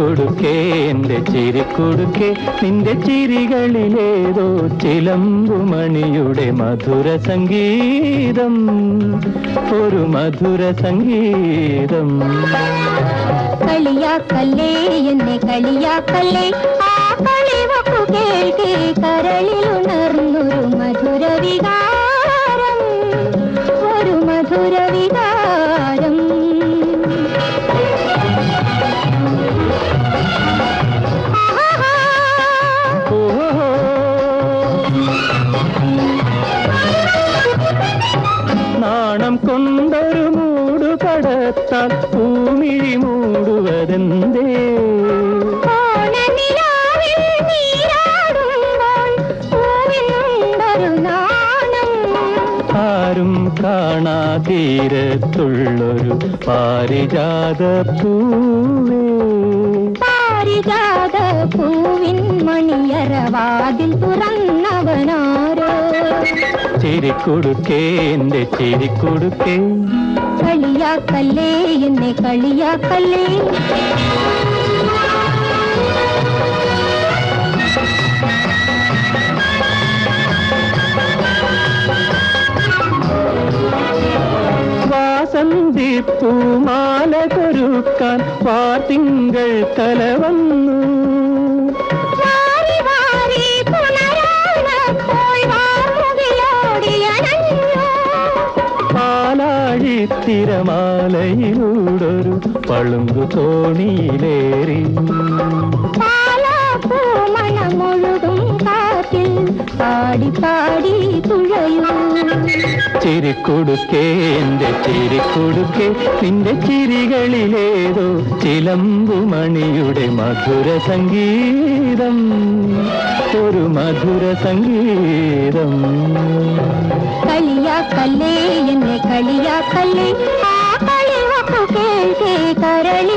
ചിരിക്കൊടുക്കേ എന്റെ ചിരിക്കൊടുക്കേ നിന്റെ ചിരികളിലേതോ ചിലമ്പുമണിയുടെ മധുര സംഗീതം. ഒരു മധുര സംഗീതം. കളിയാക്കല്ലേ എന്നെ കളിയാക്കല്ലേ. കടത്താൽ ഭൂമിഴി മൂടുവതെന്തേ? ആരും കാണാ തീരത്തുള്ളൊരു പാരിജാത പൂവേ പാരിജാത പൂവിൻ മണിയറവാതിൽ തുറന്നവനാരോ? ചിരിക്കൊടുക്കേ എന്റെ ചിരിക്കൊടുക്കേ. കളിയാക്കല്ലേ എന്നെ കളിയാക്കല്ലേ? വാസന്തിപ്പൂമാല കൊരുക്കാൻ വാത്തിങ്കൾ കല വന്നു. പാലാഴി തിരമാലയിലൂടൊരു പളുങ്കു തോണിയിലേറി. പാടി പാടി ചിരിക്കൊടുക്കേ എന്റെ ചിരിക്കൊടുക്കേ നിന്റെ ചിരികളിലേതോ ചിലമ്പുമണിയുടെ മധുര സംഗീതം. மதுர சங்கீதம். கலியா கல்லே என்னை கலியா கல்லே. கரளி.